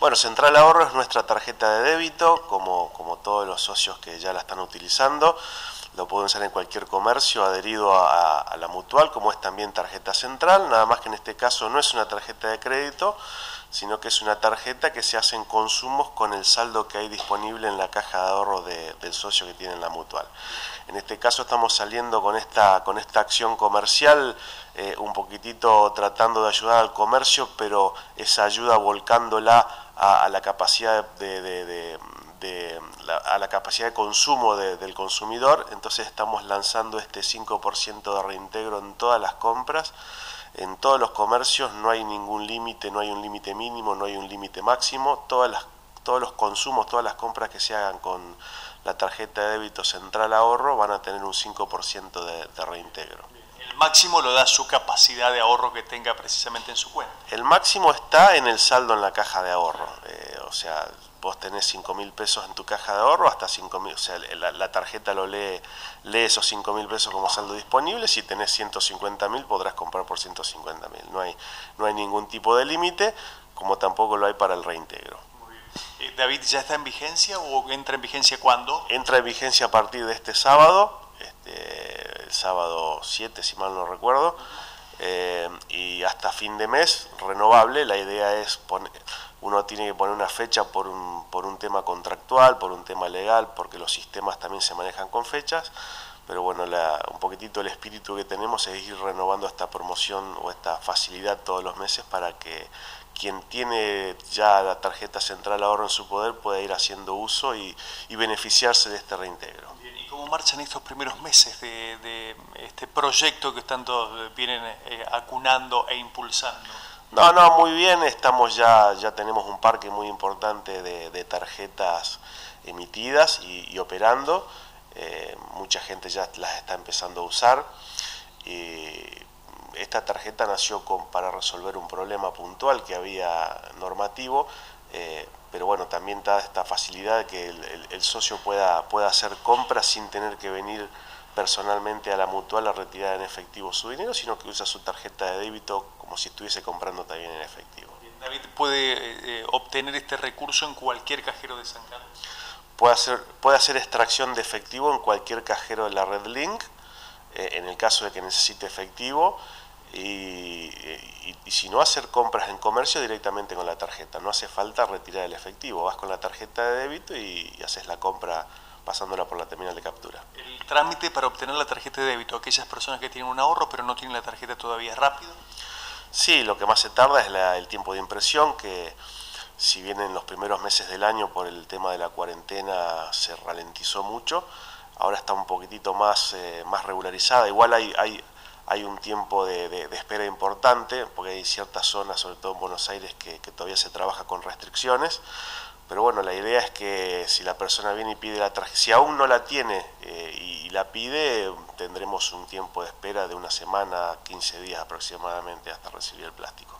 Bueno, Central Ahorro es nuestra tarjeta de débito, como, como todos los socios que ya la están utilizando. Lo pueden usar en cualquier comercio adherido a, la mutual, como es también tarjeta central, nada más que en este caso no es una tarjeta de crédito, sino que es una tarjeta que se hace en consumos con el saldo que hay disponible en la caja de ahorro del socio que tiene en la mutual. En este caso estamos saliendo con esta, con esta acción comercial, eh, un poquitito tratando de ayudar al comercio, pero esa ayuda volcándola a, la capacidad de, a la capacidad de consumo del consumidor, entonces estamos lanzando este 5% de reintegro en todas las compras en todos los comercios no hay ningún límite, no hay un límite mínimo, no hay un límite máximo. Todas las, todos los consumos, todas las compras que se hagan con la tarjeta de débito central ahorro van a tener un 5% de, reintegro. Máximo lo da su capacidad de ahorro que tenga precisamente en su cuenta. El máximo está en el saldo en la caja de ahorro. Eh, o sea, vos tenés 5 mil pesos en tu caja de ahorro, hasta 5 mil, o sea, la, tarjeta lo lee, lee esos 5 mil pesos como saldo disponible, si tenés 150 mil podrás comprar por 150 mil, no hay, no hay ningún tipo de límite, como tampoco lo hay para el reintegro. Eh, David, ¿ya está en vigencia o entra en vigencia cuándo? Entra en vigencia a partir de este sábado, este, el sábado 7 si mal no recuerdo, eh, y hasta fin de mes renovable, la idea es poner uno tiene que poner una fecha por un, por un tema contractual, por un tema legal, porque los sistemas también se manejan con fechas, pero bueno, un poquitito el espíritu que tenemos es ir renovando esta promoción o esta facilidad todos los meses para que quien tiene ya la tarjeta central ahorro en su poder pueda ir haciendo uso y, beneficiarse de este reintegro. ¿Y cómo marchan estos primeros meses de, este proyecto que tanto vienen eh, acunando e impulsando? No, no, muy bien, estamos ya, ya tenemos un parque muy importante de, tarjetas emitidas y, operando, eh, mucha gente ya las está empezando a usar. esta tarjeta nació para resolver un problema puntual que había normativo, eh, pero bueno, también da esta facilidad de que el, socio pueda, pueda hacer compras sin tener que venir personalmente a la mutual a retirar en efectivo su dinero, sino que usa su tarjeta de débito como si estuviese comprando también en efectivo. David, ¿puede eh, obtener este recurso en cualquier cajero de San Carlos? Puede hacer, puede hacer extracción de efectivo en cualquier cajero de la red Link, eh, en el caso de que necesite efectivo, y, si no, hacer compras en comercio directamente con la tarjeta. No hace falta retirar el efectivo, vas con la tarjeta de débito y haces la compra pasándola por la terminal de captura. ¿El trámite para obtener la tarjeta de débito, aquellas personas que tienen un ahorro pero no tienen la tarjeta todavía, es rápido? Sí, lo que más se tarda es el tiempo de impresión, que si bien en los primeros meses del año por el tema de la cuarentena se ralentizó mucho, ahora está un poquitito más, eh, más regularizada. Igual hay, hay, hay un tiempo de, espera importante, porque hay ciertas zonas, sobre todo en Buenos Aires, que, todavía se trabaja con restricciones, pero bueno, la idea es que si la persona viene y pide la tarjeta, si aún no la tiene eh, y, la pide, tendremos un tiempo de espera de una semana, 15 días aproximadamente hasta recibir el plástico.